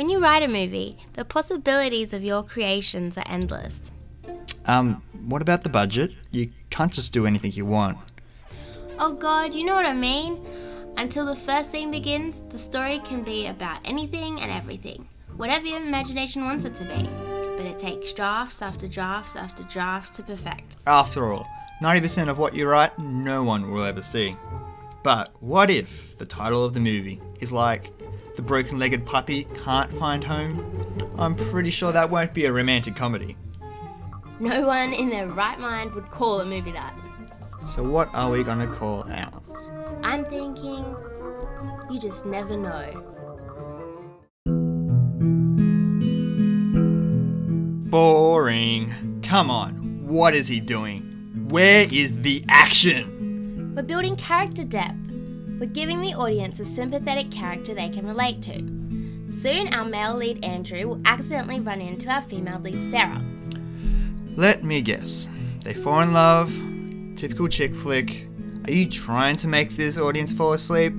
When you write a movie, the possibilities of your creations are endless. Um, what about the budget? You can't just do anything you want. Oh god, you know what I mean? Until the first scene begins, the story can be about anything and everything, whatever your imagination wants it to be. But it takes drafts after drafts after drafts to perfect. After all, 90% of what you write, no one will ever see. But what if the title of the movie is like The Broken Legged Puppy Can't Find Home? I'm pretty sure that won't be a romantic comedy. No one in their right mind would call a movie that. So, what are we gonna call ours? I'm thinking, you just never know. Boring. Come on, what is he doing? Where is the action? We're building character depth. We're giving the audience a sympathetic character they can relate to. Soon, our male lead Andrew will accidentally run into our female lead Sarah. Let me guess. They fall in love. Typical chick flick. Are you trying to make this audience fall asleep?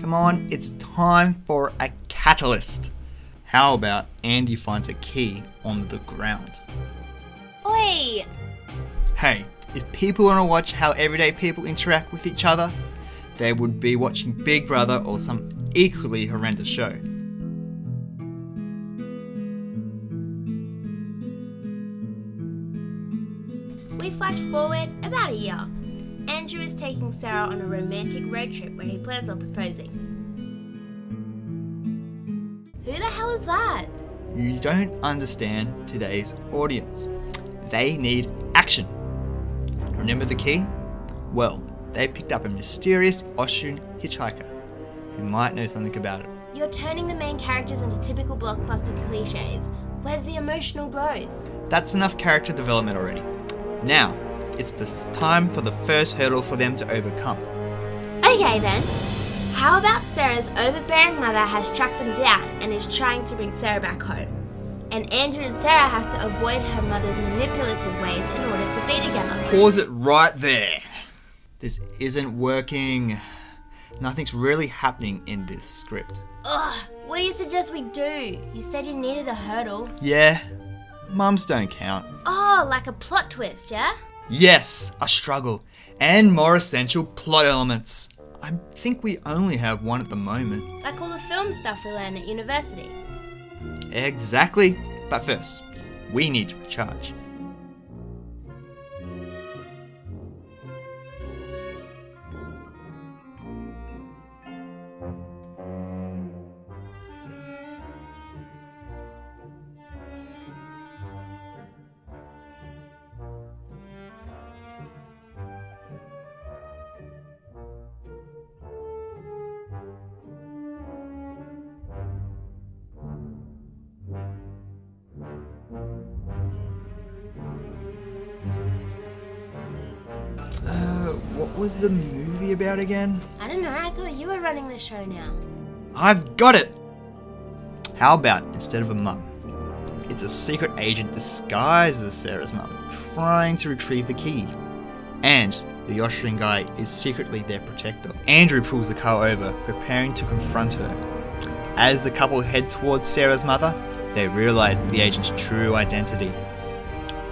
Come on, it's time for a catalyst. How about Andy finds a key on the ground? Oi! Hey, if people want to watch how everyday people interact with each other, they would be watching Big Brother or some equally horrendous show. We flash forward about a year. Andrew is taking Sarah on a romantic road trip where he plans on proposing. Who the hell is that? You don't understand today's audience. They need action. Remember the key? Well, they picked up a mysterious Austrian hitchhiker who might know something about it. You're turning the main characters into typical blockbuster cliches. Where's the emotional growth? That's enough character development already. Now, it's the time for the first hurdle for them to overcome. Okay then. How about Sarah's overbearing mother has tracked them down and is trying to bring Sarah back home? And Andrew and Sarah have to avoid her mother's manipulative ways in order to be together. Pause it right there. This isn't working. Nothing's really happening in this script. Ugh, what do you suggest we do? You said you needed a hurdle. Yeah, mums don't count. Oh, like a plot twist, yeah? Yes, a struggle, and more essential plot elements. I think we only have one at the moment. Like all the film stuff we learn at university. Exactly. But first, we need to recharge. Was the movie about again? I don't know, I thought you were running the show now. I've got it! How about instead of a mum, it's a secret agent disguised as Sarah's mum, trying to retrieve the key. And the Austrian guy is secretly their protector. Andrew pulls the car over, preparing to confront her. As the couple head towards Sarah's mother, they realize the agent's true identity.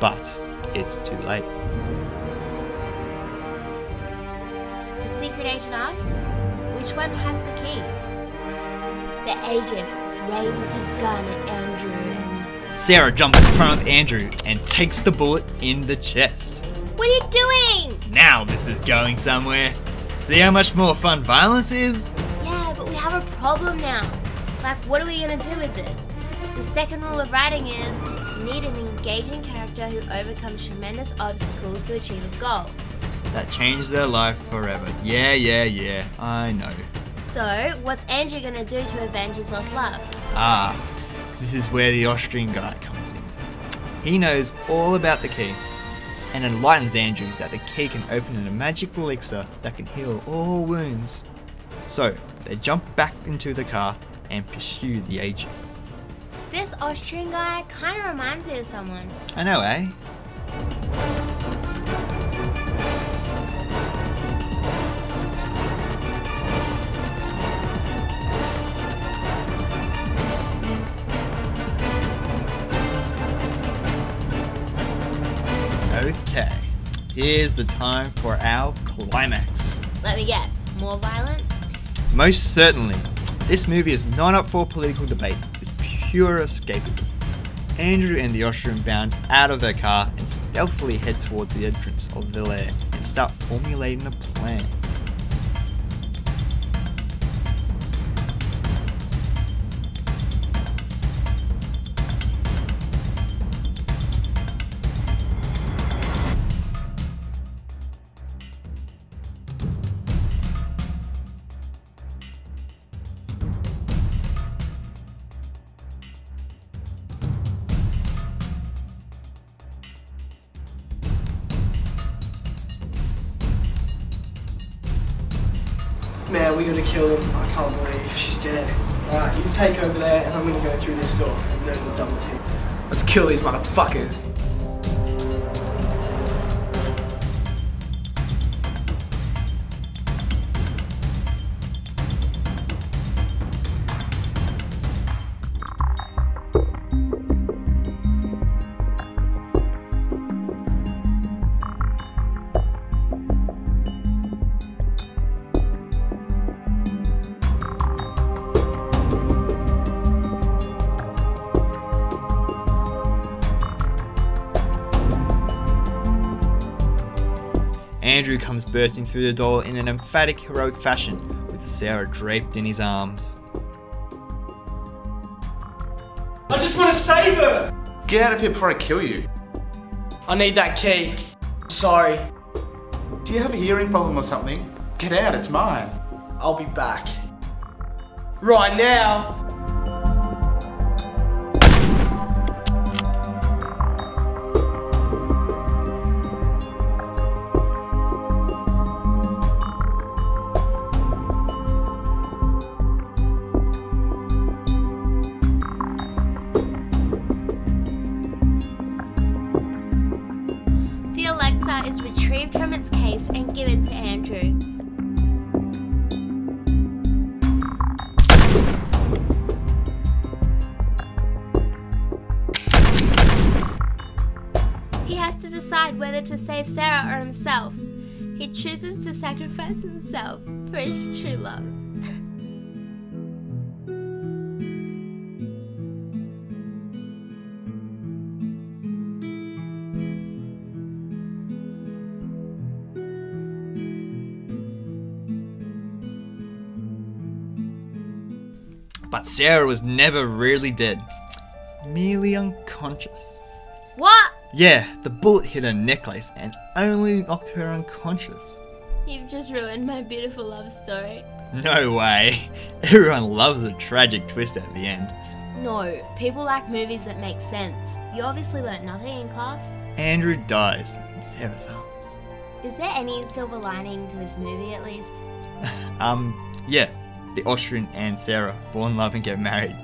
But it's too late. Secret agent asks, which one has the key? The agent raises his gun at Andrew and. Sarah jumps in front of Andrew and takes the bullet in the chest. What are you doing? Now this is going somewhere. See how much more fun violence is? Yeah, but we have a problem now. Like, what are we gonna do with this? The second rule of writing is you need an engaging character who overcomes tremendous obstacles to achieve a goal. That changed their life forever. Yeah, yeah, yeah, I know. So, what's Andrew gonna do to avenge his lost love? Ah, this is where the Austrian guy comes in. He knows all about the key and enlightens Andrew that the key can open a magic elixir that can heal all wounds. So, they jump back into the car and pursue the agent. This Austrian guy kinda reminds me of someone. I know, eh? Here's the time for our climax. Let me guess, more violence? Most certainly, this movie is not up for political debate, it's pure escapism. Andrew and the Austrian bound out of their car and stealthily head towards the entrance of the lair and start formulating a plan. Man, we gotta kill them. I can't believe she's dead. Alright, you take over there and I'm gonna go through this door and go to the double team. Let's kill these motherfuckers. Andrew comes bursting through the door in an emphatic, heroic fashion, with Sarah draped in his arms. I just wanna save her! Get out of here before I kill you. I need that key. Sorry, Do you have a hearing problem or something? Get out, it's mine. I'll be back. Right now! Decide whether to save Sarah or himself. He chooses to sacrifice himself for his true love. But Sarah was never really dead, merely unconscious. Yeah, the bullet hit her necklace and only knocked her unconscious. You've just ruined my beautiful love story. No way. Everyone loves a tragic twist at the end. No, people like movies that make sense. You obviously learnt nothing in class. Andrew dies in Sarah's arms. Is there any silver lining to this movie at least? Um, yeah, the Austrian and Sarah fall in love and get married.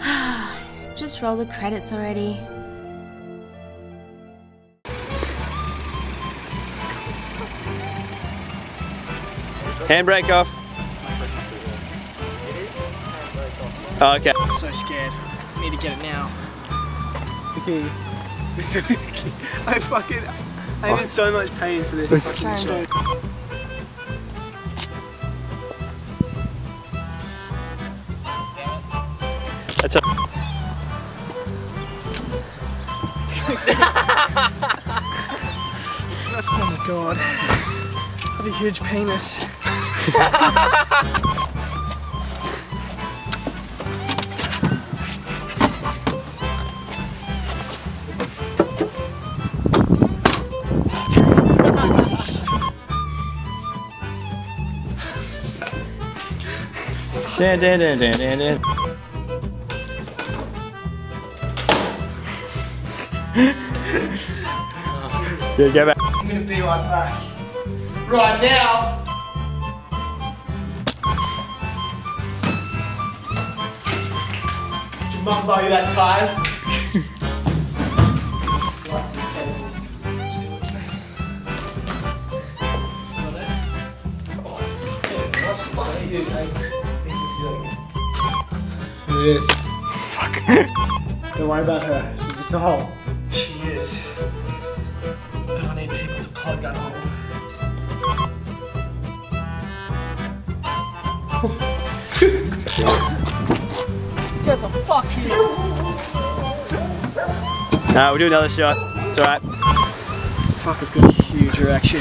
Just roll the credits already. Handbrake off. Oh, okay. I'm so scared. I need to get it now. I fucking. I'm oh. in so much pain for this fucking shot. That's a Oh my god. I have a huge penis. Dan, dan, dan, dan, dan, dan. Yeah, go back. I'm gonna be right back. Right now. Mum buy you that tie? Slap the table. Let's do it. Got it? Oh, it's good. That's funny, dude. Who it is? Fuck. Don't worry about her. She's just a hole. She is. But I need people to plug that hole. Get the fuck here. No, we'll do another shot. It's alright. Fuck, I've got a huge erection.